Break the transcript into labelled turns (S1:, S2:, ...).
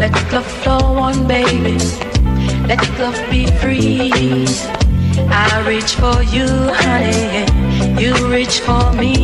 S1: Let love flow on, baby. Let love be free. I reach for you, honey. You reach for me.